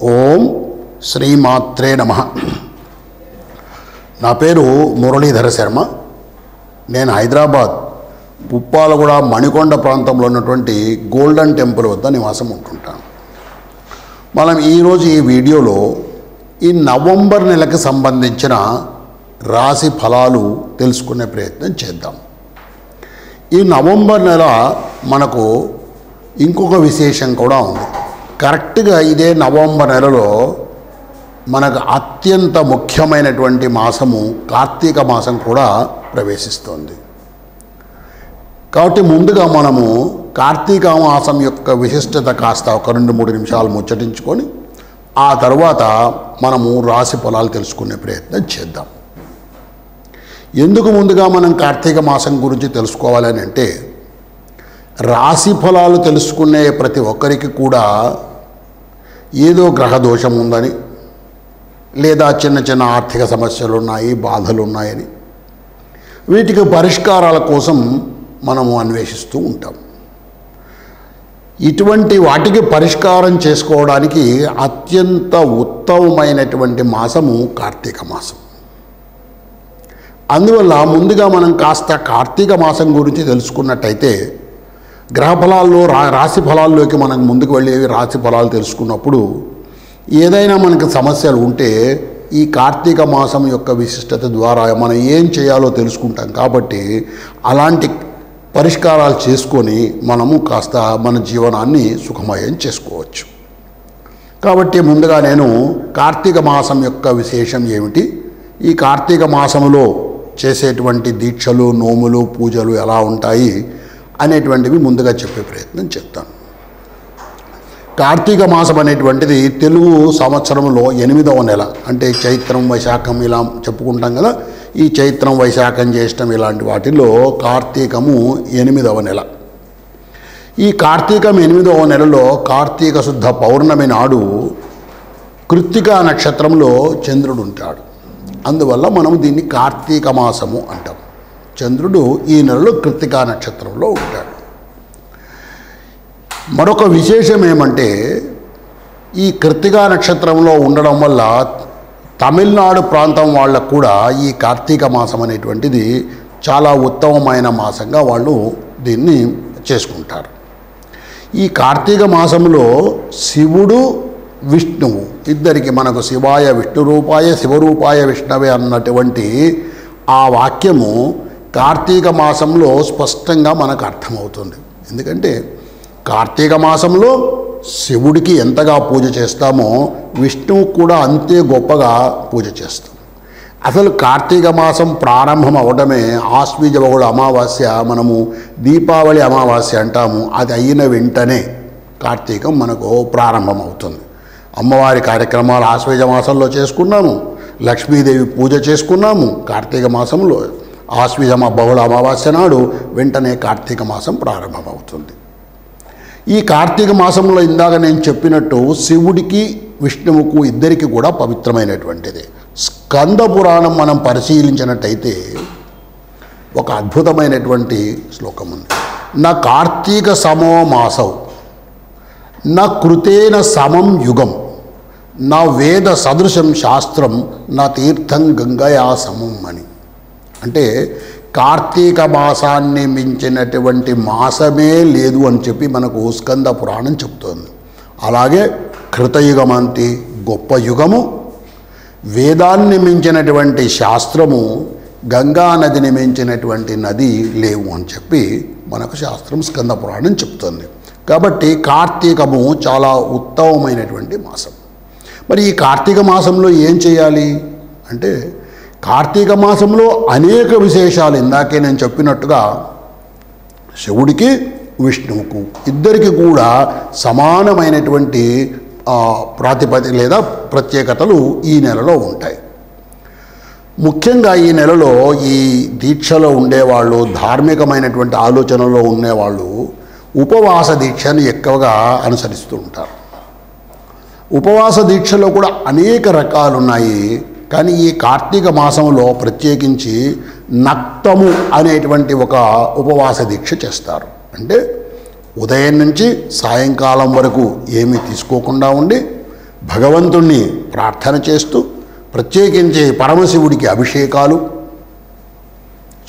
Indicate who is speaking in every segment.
Speaker 1: ఓం శ్రీమాత్రే నమ. నా పేరు మురళీధర శర్మ. నేను హైదరాబాద్ ఉప్పాలగూడ మణికొండ ప్రాంతంలో ఉన్నటువంటి గోల్డెన్ టెంపుల్ వద్ద నివాసం ఉంటుంటాను. మనం ఈరోజు ఈ వీడియోలో ఈ నవంబర్ నెలకు సంబంధించిన రాశి ఫలాలు తెలుసుకునే ప్రయత్నం చేద్దాం. ఈ నవంబర్ నెల మనకు ఇంకొక విశేషం కూడా ఉంది. కరెక్ట్గా ఇదే నవంబర్ నెలలో మనకు అత్యంత ముఖ్యమైనటువంటి మాసము కార్తీక మాసం కూడా ప్రవేశిస్తుంది. కాబట్టి ముందుగా మనము కార్తీక మాసం యొక్క విశిష్టత కాస్త ఒక రెండు మూడు నిమిషాలు ముచ్చటించుకొని ఆ తర్వాత మనము రాశి ఫలాలు తెలుసుకునే ప్రయత్నం చేద్దాం. ఎందుకు ముందుగా మనం కార్తీక మాసం గురించి తెలుసుకోవాలని అంటే రాశి ఫలాలు తెలుసుకునే ప్రతి ఒక్కరికి కూడా ఏదో గ్రహ దోషం ఉందని లేదా చిన్న చిన్న ఆర్థిక సమస్యలు ఉన్నాయి బాధలు ఉన్నాయని వీటికి పరిష్కారాల కోసం మనము అన్వేషిస్తూ ఉంటాం. ఇటువంటి వాటికి పరిష్కారం చేసుకోవడానికి అత్యంత ఉత్తమమైనటువంటి మాసము కార్తీక మాసం. అందువల్ల ముందుగా మనం కాస్త కార్తీక మాసం గురించి తెలుసుకున్నట్టయితే గ్రహ ఫలాల్లో రా రాశి ఫలాల్లోకి మనం ముందుకు వెళ్ళి రాశి ఫలాలు తెలుసుకున్నప్పుడు ఏదైనా మనకి సమస్యలు ఉంటే ఈ కార్తీక మాసం యొక్క విశిష్టత ద్వారా మనం ఏం చేయాలో తెలుసుకుంటాం కాబట్టి అలాంటి పరిష్కారాలు చేసుకొని మనము కాస్త మన జీవనాన్ని సుఖమయం చేసుకోవచ్చు. కాబట్టి ముందుగా నేను కార్తీక మాసం యొక్క విశేషం ఏమిటి? ఈ కార్తీక మాసంలో చేసేటువంటి దీక్షలు నోములు పూజలు ఎలా ఉంటాయి? అనేటువంటివి ముందుగా చెప్పే ప్రయత్నం చేస్తాను కార్తీక మాసం అనేటువంటిది తెలుగు సంవత్సరంలో ఎనిమిదవ నెల. అంటే చైత్రం వైశాఖం ఇలా చెప్పుకుంటాం కదా. ఈ చైత్రం వైశాఖం జ్యేష్టం ఇలాంటి వాటిల్లో కార్తీకము ఎనిమిదవ నెల. ఈ కార్తీకం ఎనిమిదవ నెలలో కార్తీక శుద్ధ పౌర్ణమి నాడు కృత్తికా నక్షత్రంలో చంద్రుడు ఉంటాడు. అందువల్ల మనం దీన్ని కార్తీక మాసము అంటాం. చంద్రుడు ఈ నెలలో కృత్తికా నక్షత్రంలో ఉంటాడు. మరొక విశేషం ఏమంటే ఈ కృత్తికా నక్షత్రంలో ఉండడం వల్ల తమిళనాడు ప్రాంతం వాళ్ళకు కూడా ఈ కార్తీక మాసం అనేటువంటిది చాలా ఉత్తమమైన మాసంగా వాళ్ళు దీన్ని చేసుకుంటారు. ఈ కార్తీక మాసంలో శివుడు విష్ణువు ఇద్దరికి మనకు శివాయ విష్ణు రూపాయ శివరూపాయ విష్ణవే అన్నటువంటి ఆ వాక్యము కార్తీక మాసంలో స్పష్టంగా మనకు అర్థమవుతుంది. ఎందుకంటే కార్తీక మాసంలో శివుడికి ఎంతగా పూజ చేస్తామో విష్ణువు కూడా అంతే గొప్పగా పూజ చేస్తాం అసలు కార్తీక మాసం ప్రారంభం అవడమే ఆశ్వీజ బహుళ అమావాస్య మనము దీపావళి అమావాస్య అంటాము. అది అయిన వెంటనే కార్తీకం మనకు ప్రారంభం అవుతుంది అమ్మవారి కార్యక్రమాలు ఆశ్వీజ మాసంలో చేసుకున్నాము. లక్ష్మీదేవి పూజ చేసుకున్నాము. కార్తీక మాసంలో ఆశ్వీజ బహుళ అమావాస్య నాడు వెంటనే కార్తీక మాసం ప్రారంభమవుతుంది. ఈ కార్తీక మాసంలో ఇందాక నేను చెప్పినట్టు శివుడికి విష్ణువుకు ఇద్దరికి కూడా పవిత్రమైనటువంటిది. స్కంద పురాణం మనం పరిశీలించినట్టయితే ఒక అద్భుతమైనటువంటి శ్లోకం ఉంది. నా కార్తీక సమో మాసౌ నా కృతేన సమం యుగం నా వేద సదృశం శాస్త్రం నా తీర్థం గంగయా సమం అని. అంటే కార్తీక మాసాన్ని మించినటువంటి మాసమే లేదు అని చెప్పి మనకు స్కంద పురాణం చెప్తోంది. అలాగే కృతయుగమంతి గొప్ప యుగము వేదాన్ని మించినటువంటి శాస్త్రము గంగా నదిని మించినటువంటి నది లేవు అని చెప్పి మనకు శాస్త్రం స్కంద పురాణం చెప్తుంది. కాబట్టి కార్తీకము చాలా ఉత్తమమైనటువంటి మాసం. మరి ఈ కార్తీక మాసంలో ఏం చేయాలి? అంటే కార్తీక మాసంలో అనేక విశేషాలు ఇందాకే నేను చెప్పినట్టుగా శివుడికి విష్ణువుకు ఇద్దరికి కూడా సమానమైనటువంటి ప్రాతిపది లేదా ప్రత్యేకతలు ఈ నెలలో ఉంటాయి. ముఖ్యంగా ఈ నెలలో ఈ దీక్షలో ఉండేవాళ్ళు ధార్మికమైనటువంటి ఆలోచనలో ఉండేవాళ్ళు ఉపవాస దీక్షను ఎక్కువగా అనుసరిస్తూ ఉంటారు. ఉపవాస దీక్షలో కూడా అనేక రకాలు ఉన్నాయి కానీ ఈ కార్తీక మాసంలో ప్రత్యేకించి నక్తము అనేటువంటి ఒక ఉపవాస దీక్ష చేస్తారు. అంటే ఉదయం నుంచి సాయంకాలం వరకు ఏమీ తీసుకోకుండా ఉండి భగవంతుణ్ణి ప్రార్థన చేస్తూ ప్రత్యేకించి పరమశివుడికి అభిషేకాలు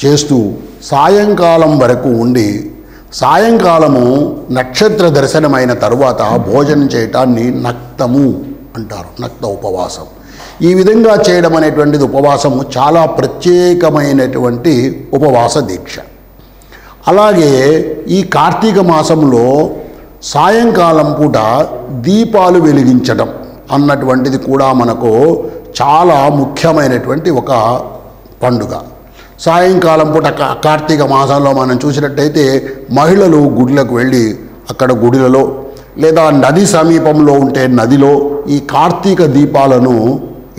Speaker 1: చేస్తూ సాయంకాలం వరకు ఉండి సాయంకాలము నక్షత్ర దర్శనమైన తరువాత భోజనం చేయటాన్ని నక్తము అంటారు. నక్త ఉపవాసం. ఈ విధంగా చేయడం అనేటువంటిది ఉపవాసము చాలా ప్రత్యేకమైనటువంటి ఉపవాస దీక్ష. అలాగే ఈ కార్తీక మాసంలో సాయంకాలం పూట దీపాలు వెలిగించడం అన్నటువంటిది కూడా మనకు చాలా ముఖ్యమైనటువంటి ఒక పండుగ. సాయంకాలం పూట కార్తీక మాసంలో మనం చూసినట్టయితే మహిళలు గుడిలకు వెళ్ళి అక్కడ గుడిలలో లేదా నది సమీపంలో ఉంటే నదిలో ఈ కార్తీక దీపాలను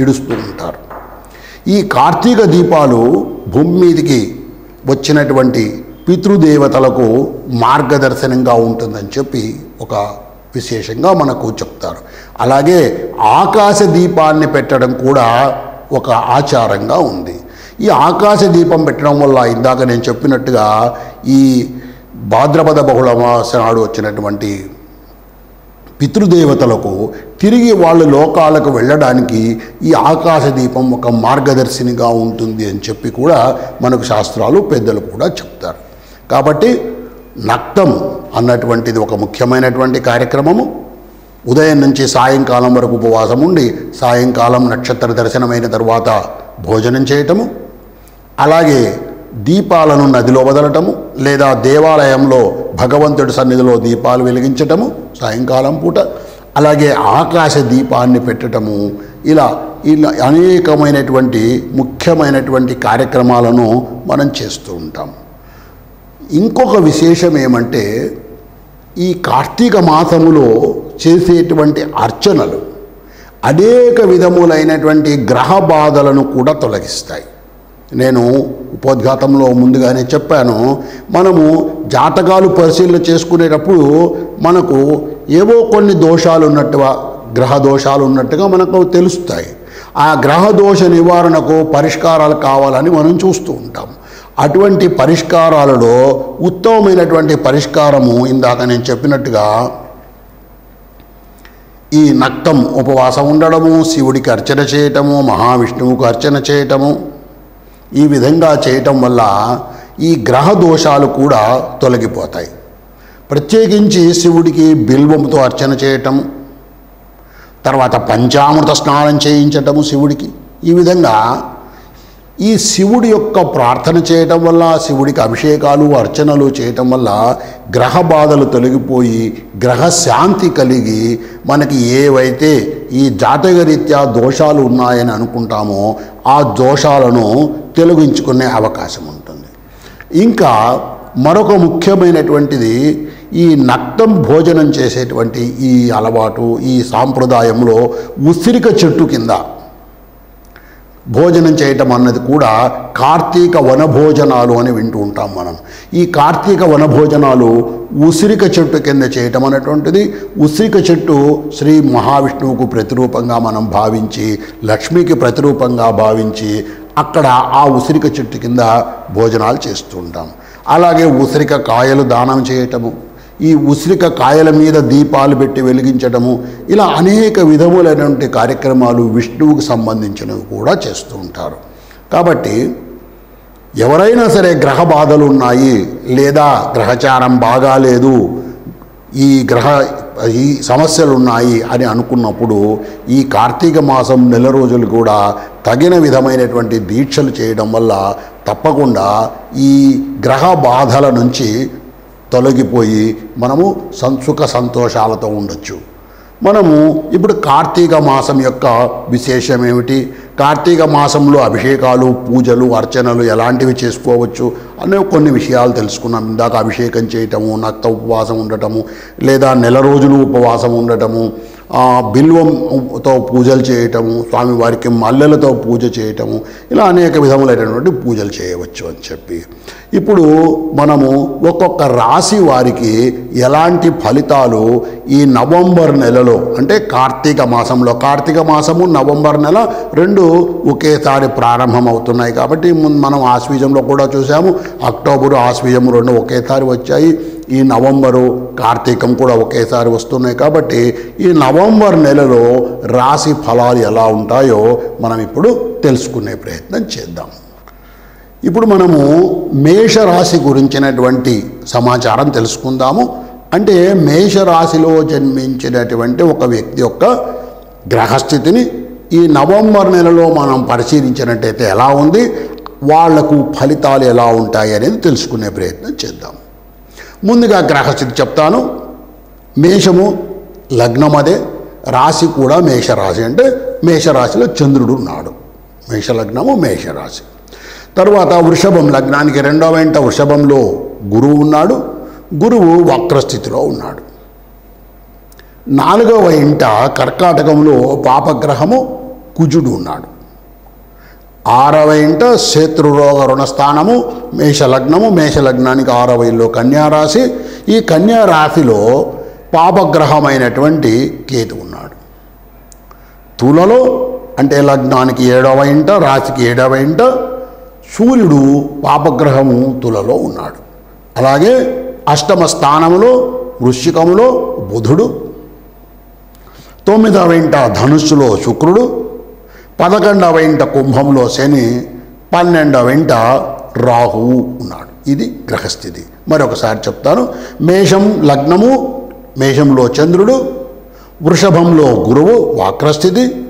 Speaker 1: ఇడుస్తూ ఉంటారు ఈ కార్తీక దీపాలు భూమి మీదికి వచ్చినటువంటి పితృదేవతలకు మార్గదర్శనంగా ఉంటుందని చెప్పి ఒక విశేషంగా మనకు చెప్తారు. అలాగే ఆకాశ దీపాన్ని పెట్టడం కూడా ఒక ఆచారంగా ఉంది. ఈ ఆకాశ దీపం పెట్టడం వల్ల ఇందాక నేను చెప్పినట్టుగా ఈ భాద్రపద బహుళ మాస నాడు వచ్చినటువంటి పితృదేవతలకు తిరిగి వాళ్ళు లోకాలకు వెళ్ళడానికి ఈ ఆకాశ దీపం ఒక మార్గదర్శినిగా ఉంటుంది అని చెప్పి కూడా మనకు శాస్త్రాలు పెద్దలు కూడా చెప్తారు. కాబట్టి నక్తం అన్నటువంటిది ఒక ముఖ్యమైనటువంటి కార్యక్రమము. ఉదయం నుంచి సాయంకాలం వరకు ఉపవాసం ఉండి సాయంకాలం నక్షత్ర దర్శనమైన తర్వాత భోజనం చేయటము. అలాగే దీపాలను నదిలో వదలటము లేదా దేవాలయంలో భగవంతుడి సన్నిధిలో దీపాలు వెలిగించటము సాయంకాలం పూట అలాగే ఆకాశ దీపాన్ని పెట్టటము. ఇలా ఇలా అనేకమైనటువంటి ముఖ్యమైనటువంటి కార్యక్రమాలను మనం చేస్తూ ఉంటాం. ఇంకొక విశేషం ఏమంటే ఈ కార్తీక మాసములో చేసేటువంటి అర్చనలు అనేక విధములైనటువంటి గ్రహ బాధలను కూడా తొలగిస్తాయి. నేను ఉపోద్ఘాతంలో ముందుగానే చెప్పాను. మనము జాతకాలు పరిశీలన చేసుకునేటప్పుడు మనకు ఏవో కొన్ని దోషాలు ఉన్నట్టుగా గ్రహ దోషాలు ఉన్నట్టుగా మనకు తెలుస్తాయి. ఆ గ్రహ దోష నివారణకు పరిష్కారాలు కావాలని మనం చూస్తూ ఉంటాం. అటువంటి పరిష్కారాలలో ఉత్తమమైనటువంటి పరిష్కారము ఇందాక నేను చెప్పినట్టుగా ఈ నక్తం ఉపవాసం ఉండడము శివుడికి అర్చన చేయటము మహావిష్ణువుకు అర్చన చేయటము ఈ విధంగా చేయటం వల్ల ఈ గ్రహ దోషాలు కూడా తొలగిపోతాయి. ప్రత్యేకించి శివుడికి బిల్వంతో అర్చన చేయటం తర్వాత పంచామృత స్నానం చేయించటము శివుడికి. ఈ విధంగా ఈ శివుడి యొక్క ప్రార్థన చేయటం వల్ల శివుడికి అభిషేకాలు అర్చనలు చేయటం వల్ల గ్రహ బాధలు తొలగిపోయి గ్రహ శాంతి కలిగి మనకి ఏవైతే ఈ జాతకరీత్యా దోషాలు ఉన్నాయని అనుకుంటామో ఆ దోషాలను తొలగించుకునే అవకాశం ఉంటుంది. ఇంకా మరొక ముఖ్యమైనటువంటిది ఈ నక్తం భోజనం చేసేటువంటి ఈ అలవాటు ఈ సాంప్రదాయంలో ఉసిరిక చెట్టు కింద భోజనం చేయటం అన్నది కూడా కార్తీక వనభోజనాలు అని వింటూ ఉంటాం మనం. ఈ కార్తీక వనభోజనాలు ఉసిరిక చెట్టు కింద చేయటం అనేటువంటిది. ఉసిరిక చెట్టు శ్రీ మహావిష్ణువుకు ప్రతిరూపంగా మనం భావించి లక్ష్మికి ప్రతిరూపంగా భావించి అక్కడ ఆ ఉసిరిక చెట్టు కింద భోజనాలు చేస్తూ ఉంటాం. అలాగే ఉసిరిక కాయలు దానం చేయటము. ఈ ఉసిరిక కాయల మీద దీపాలు పెట్టి వెలిగించడము ఇలా అనేక విధములైనటువంటి కార్యక్రమాలు విష్ణువుకు సంబంధించినవి కూడా చేస్తూ ఉంటారు. కాబట్టి ఎవరైనా సరే గ్రహ బాధలు ఉన్నాయి లేదా గ్రహచారం బాగాలేదు ఈ గ్రహ ఈ సమస్యలు ఉన్నాయి అని అనుకున్నప్పుడు ఈ కార్తీక మాసం నెల రోజులు కూడా తగిన విధమైనటువంటి దీక్షలు చేయడం వల్ల తప్పకుండా ఈ గ్రహ బాధల నుంచి తొలగిపోయి మనము సంసుఖ సంతోషాలతో ఉండొచ్చు. మనము ఇప్పుడు కార్తీక మాసం యొక్క విశేషం ఏమిటి కార్తీక మాసంలో అభిషేకాలు పూజలు అర్చనలు ఎలాంటివి చేసుకోవచ్చు? అనే కొన్ని విషయాలు తెలుసుకున్నాం. ఇందాక అభిషేకం చేయటము నక్త ఉపవాసం ఉండటము లేదా నెల రోజులు ఉపవాసం ఉండటము బిల్వంతో పూజలు చేయటము స్వామివారికి మల్లెలతో పూజ చేయటము ఇలా అనేక విధములైనటువంటి పూజలు చేయవచ్చు అని చెప్పి. ఇప్పుడు మనము ఒక్కొక్క రాశి వారికి ఎలాంటి ఫలితాలు ఈ నవంబర్ నెలలో అంటే కార్తీక మాసంలో కార్తీక మాసము నవంబర్ నెల రెండు ఒకేసారి ప్రారంభం అవుతున్నాయి కాబట్టి మనం ఆశ్వీజంలో కూడా చూసాము అక్టోబరు ఆశ్వీజం రెండు ఒకేసారి వచ్చాయి ఈ నవంబరు కార్తీకం కూడా ఒకేసారి వస్తున్నాయి కాబట్టి ఈ నవంబర్ నెలలో రాశి ఫలాలు ఎలా ఉంటాయో మనం ఇప్పుడు తెలుసుకునే ప్రయత్నం చేద్దాం. ఇప్పుడు మనము మేషరాశి గురించినటువంటి సమాచారం తెలుసుకుందాము. అంటే మేషరాశిలో జన్మించినటువంటి ఒక వ్యక్తి యొక్క గ్రహస్థితిని ఈ నవంబర్ నెలలో మనం పరిశీలించినట్టయితే ఎలా ఉంది? వాళ్ళకు ఫలితాలు ఎలా ఉంటాయి అనేది తెలుసుకునే ప్రయత్నం చేద్దాం. ముందుగా గ్రహస్థితి చెప్తాను. మేషము లగ్నం అదే రాశి కూడా మేషరాశి. అంటే మేషరాశిలో చంద్రుడు ఉన్నాడు. మేషలగ్నము మేషరాశి. తర్వాత వృషభం లగ్నానికి రెండవ ఇంట వృషభంలో గురువు ఉన్నాడు. గురువు వక్రస్థితిలో ఉన్నాడు. నాలుగవ ఇంట కర్కాటకంలో పాపగ్రహము కుజుడు ఉన్నాడు. ఆరవ ఇంట శత్రురోగ రుణస్థానము మేషలగ్నము మేషలగ్నానికి ఆరవ ఇల్లు కన్యారాశి. ఈ కన్యారాశిలో పాపగ్రహమైనటువంటి కేతు ఉన్నాడు. తులలో అంటే లగ్నానికి ఏడవ ఇంట రాశికి ఏడవ ఇంట సూర్యుడు పాపగ్రహము తులలో ఉన్నాడు. అలాగే అష్టమ స్థానములో వృశ్చికములో బుధుడు తొమ్మిదవ ఇంట ధనుస్సులో శుక్రుడు పదకొండవ ఇంట కుంభంలో శని పన్నెండవ ఇంట రాహువు ఉన్నాడు. ఇది గ్రహస్థితి. మరొకసారి చెప్తాను. మేషం లగ్నము మేషంలో చంద్రుడు వృషభంలో గురువు వాక్రస్థితి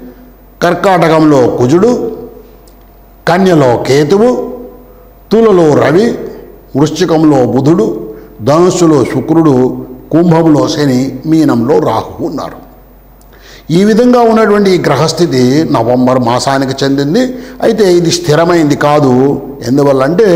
Speaker 1: కర్కాటకంలో కుజుడు కన్యలో కేతువు తులలో రవి వృశ్చికంలో బుధుడు ధనుస్సులో శుక్రుడు కుంభంలో శని మీనంలో రాహువు ఉన్నారు. ఈ విధంగా ఉన్నటువంటి ఈ గ్రహస్థితి నవంబర్ మాసానికి చెందింది. అయితే ఇది స్థిరమైంది కాదు. ఎందువల్ల అంటే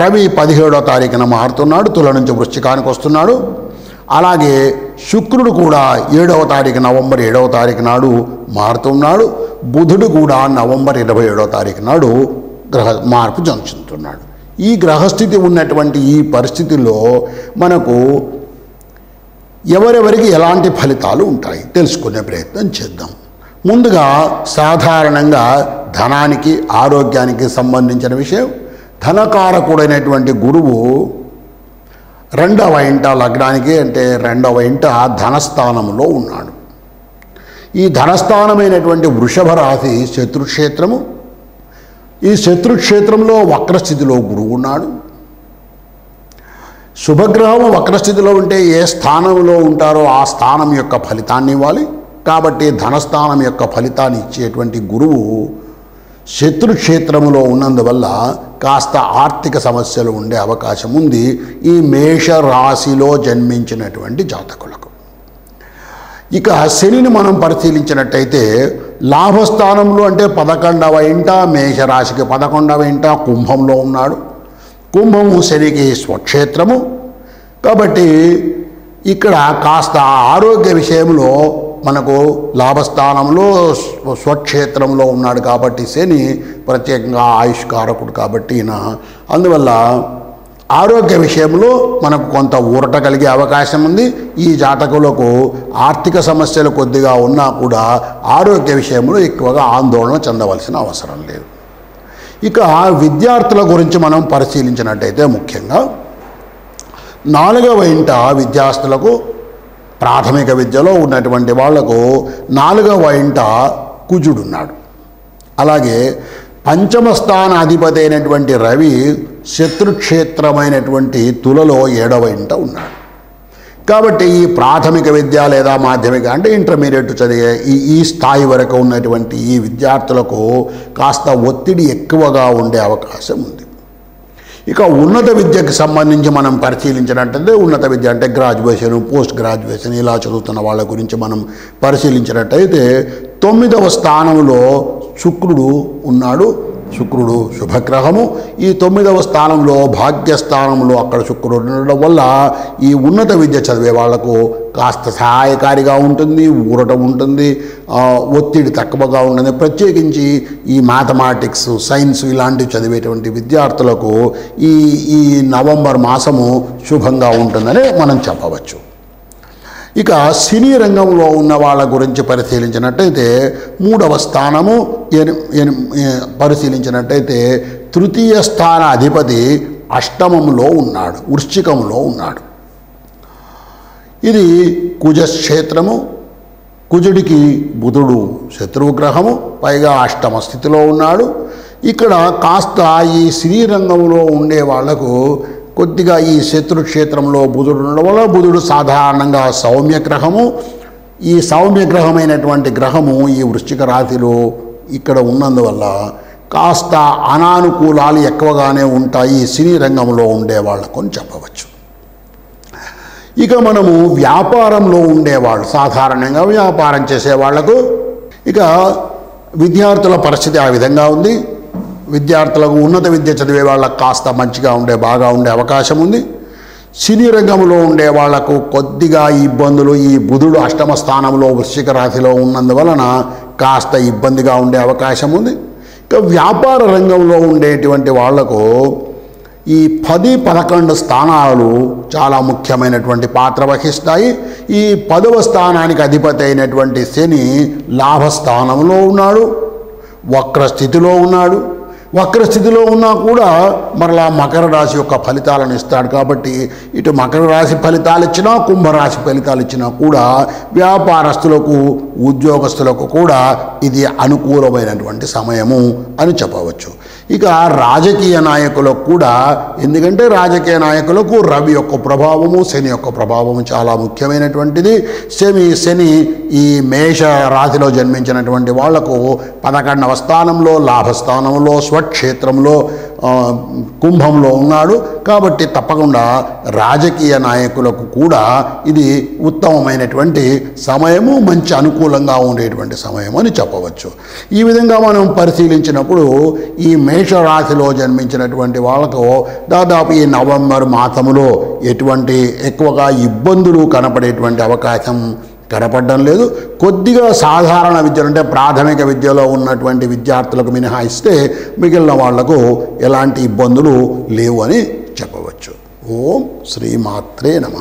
Speaker 1: రవి పదిహేడో తారీఖున మారుతున్నాడు తుల నుంచి వృశ్చికానికి వస్తున్నాడు. అలాగే శుక్రుడు కూడా ఏడవ తారీఖు నవంబర్ ఏడవ తారీఖు నాడు మారుతున్నాడు. బుధుడు కూడా నవంబర్ ఇరవై ఏడవ తారీఖు నాడు గ్రహ మార్పు చెందుతున్నాడు ఈ గ్రహస్థితి ఉన్నటువంటి ఈ పరిస్థితిలో మనకు ఎవరెవరికి ఎలాంటి ఫలితాలు ఉంటాయి? తెలుసుకునే ప్రయత్నం చేద్దాం. ముందుగా సాధారణంగా ధనానికి ఆరోగ్యానికి సంబంధించిన విషయం. ధనకారకుడైనటువంటి గురువు రెండవ ఇంట లగ్నానికి అంటే రెండవ ఇంట ధనస్థానంలో ఉన్నాడు. ఈ ధనస్థానమైనటువంటి వృషభ రాశి శత్రుక్షేత్రము. ఈ శత్రుక్షేత్రంలో వక్రస్థితిలో గురువు ఉన్నాడు. శుభగ్రహం వక్రస్థితిలో ఉంటే ఏ స్థానంలో ఉంటారో ఆ స్థానం యొక్క ఫలితాన్ని ఇవ్వాలి. కాబట్టి ధనస్థానం యొక్క ఫలితాన్ని ఇచ్చేటువంటి గురువు శత్రుక్షేత్రములో ఉన్నందువల్ల కాస్త ఆర్థిక సమస్యలు ఉండే అవకాశం ఉంది. ఈ మేష రాశిలో జన్మించినటువంటి జాతకులకు. ఇక శనిని మనం పరిశీలించినట్టయితే లాభస్థానంలో అంటే పదకొండవ ఇంట మేషరాశికి పదకొండవ ఇంట కుంభంలో ఉన్నాడు. కుంభము శనికి స్వక్షేత్రము కాబట్టి ఇక్కడ కాస్త ఆరోగ్య విషయంలో మనకు లాభస్థానంలో స్వక్షేత్రంలో ఉన్నాడు కాబట్టి శని ప్రత్యేకంగా ఆయుష్కారకుడు కాబట్టి ఈయన. అందువల్ల ఆరోగ్య విషయంలో మనకు కొంత ఊరట కలిగే అవకాశం ఉంది. ఈ జాతకులకు ఆర్థిక సమస్యలు కొద్దిగా ఉన్నా కూడా ఆరోగ్య విషయంలో ఎక్కువగా ఆందోళన చెందవలసిన అవసరం లేదు. ఇక విద్యార్థుల గురించి మనం పరిశీలించినట్టయితే ముఖ్యంగా నాలుగవ ఇంట విద్యార్థులకు ప్రాథమిక విద్యలో ఉన్నటువంటి వాళ్ళకు నాలుగవ ఇంట కుజుడున్నాడు. అలాగే పంచమ స్థాన అధిపతి అయినటువంటి రవి శత్రుక్షేత్రమైనటువంటి తులలో ఏడవ ఇంట ఉన్నాడు. కాబట్టి ఈ ప్రాథమిక విద్య లేదా మాధ్యమిక అంటే ఇంటర్మీడియట్ చదివే ఈ ఈ స్థాయి వరకు ఉన్నటువంటి ఈ విద్యార్థులకు కాస్త ఒత్తిడి ఎక్కువగా ఉండే అవకాశం ఉంది. ఇక ఉన్నత విద్యకు సంబంధించి మనం పరిశీలించినట్టయితే ఉన్నత విద్య అంటే గ్రాడ్యుయేషన్ పోస్ట్ గ్రాడ్యుయేషన్ ఇలా చదువుతున్న వాళ్ళ గురించి మనం పరిశీలించినట్టయితే తొమ్మిదవ స్థానంలో శుక్రుడు ఉన్నాడు శుక్రుడు శుభగ్రహము. ఈ తొమ్మిదవ స్థానంలో భాగ్యస్థానంలో అక్కడ శుక్రుడు ఉండడం వల్ల ఈ ఉన్నత విద్య చదివే వాళ్ళకు కాస్త సహాయకారిగా ఉంటుంది ఊరట ఉంటుంది ఒత్తిడి తక్కువగా ఉంటుంది. ప్రత్యేకించి ఈ మ్యాథమెటిక్స్ సైన్స్ ఇలాంటివి చదివేటువంటి విద్యార్థులకు ఈ ఈ నవంబర్ మాసము శుభంగా ఉంటుందని మనం చెప్పవచ్చు. ఇక సినీ రంగంలో ఉన్న వాళ్ళ గురించి పరిశీలించినట్టయితే మూడవ స్థానము పరిశీలించినట్టయితే తృతీయ స్థాన అధిపతి అష్టమంలో ఉన్నాడు వృశ్చికంలో ఉన్నాడు. ఇది కుజక్షేత్రము కుజుడికి బుధుడు శత్రువు గ్రహము పైగా అష్టమ స్థితిలో ఉన్నాడు. ఇక్కడ కాస్త ఈ శ్రీరంగంలో ఉండే వాళ్ళకు కొద్దిగా ఈ శత్రు క్షేత్రంలో బుధుడు ఉండడం వల్ల బుధుడు సాధారణంగా సౌమ్య గ్రహము ఈ సౌమ్యగ్రహమైనటువంటి గ్రహము ఈ వృశ్చిక రాశిలో ఇక్కడ ఉన్నందువల్ల కాస్త అనానుకూలాలు ఎక్కువగానే ఉంటాయి సినీ రంగంలో ఉండే వాళ్ళకు అని చెప్పవచ్చు. ఇక మనము వ్యాపారంలో ఉండేవాళ్ళు సాధారణంగా వ్యాపారం చేసేవాళ్ళకు ఇక విద్యార్థుల పరిస్థితి ఆ విధంగా ఉంది. విద్యార్థులకు ఉన్నత విద్య చదివే వాళ్ళకు కాస్త మంచిగా ఉండే బాగా ఉండే అవకాశం ఉంది. సినీ రంగంలో ఉండే వాళ్ళకు కొద్దిగా ఇబ్బందులు ఈ బుధుడు అష్టమ స్థానంలో వృశ్చిక రాశిలో ఉన్నందువలన కాస్త ఇబ్బందిగా ఉండే అవకాశం ఉంది. ఇక వ్యాపార రంగంలో ఉండేటువంటి వాళ్ళకు ఈ పది పదకొండు స్థానాలు చాలా ముఖ్యమైనటువంటి పాత్ర వహిస్తాయి. ఈ పదవ స్థానానికి అధిపతి అయినటువంటి శని లాభస్థానంలో ఉన్నాడు వక్ర స్థితిలో ఉన్నాడు. వక్రస్థితిలో ఉన్నా కూడా మరలా మకర రాశి యొక్క ఫలితాలను ఇస్తాడు కాబట్టి ఇటు మకర రాశి ఫలితాలు ఇచ్చినా కుంభరాశి ఫలితాలు ఇచ్చినా కూడా వ్యాపారస్తులకు ఉద్యోగస్తులకు కూడా ఇది అనుకూలమైనటువంటి సమయము అని చెప్పవచ్చు. ఇక రాజకీయ నాయకులకు కూడా ఎందుకంటే రాజకీయ నాయకులకు రవి యొక్క ప్రభావము శని యొక్క ప్రభావము చాలా ముఖ్యమైనటువంటిది శని శని ఈ మేష రాశిలో జన్మించినటువంటి వాళ్ళకు పదకొండవ స్థానంలో లాభస్థానంలో స్వక్షేత్రంలో ఆ, కుంభంలో ఉన్నాడు. కాబట్టి తప్పకుండా రాజకీయ నాయకులకు కూడా ఇది ఉత్తమమైనటువంటి సమయము మంచి అనుకూలంగా ఉండేటువంటి సమయం అని చెప్పవచ్చు. ఈ విధంగా మనం పరిశీలించినప్పుడు ఈ మేషరాశిలో జన్మించినటువంటి వాళ్ళకు దాదాపు ఈ నవంబర్ మాసములో ఎటువంటి ఎక్కువగా ఇబ్బందులు కనపడేటువంటి అవకాశం కనపడడం లేదు. కొద్దిగా సాధారణ విద్యలు అంటే ప్రాథమిక విద్యలో ఉన్నటువంటి విద్యార్థులకు మినహాయిస్తే మిగిలిన వాళ్ళకు ఎలాంటి ఇబ్బందులు లేవు అని చెప్పవచ్చు. ఓం శ్రీమాత్రే నమ.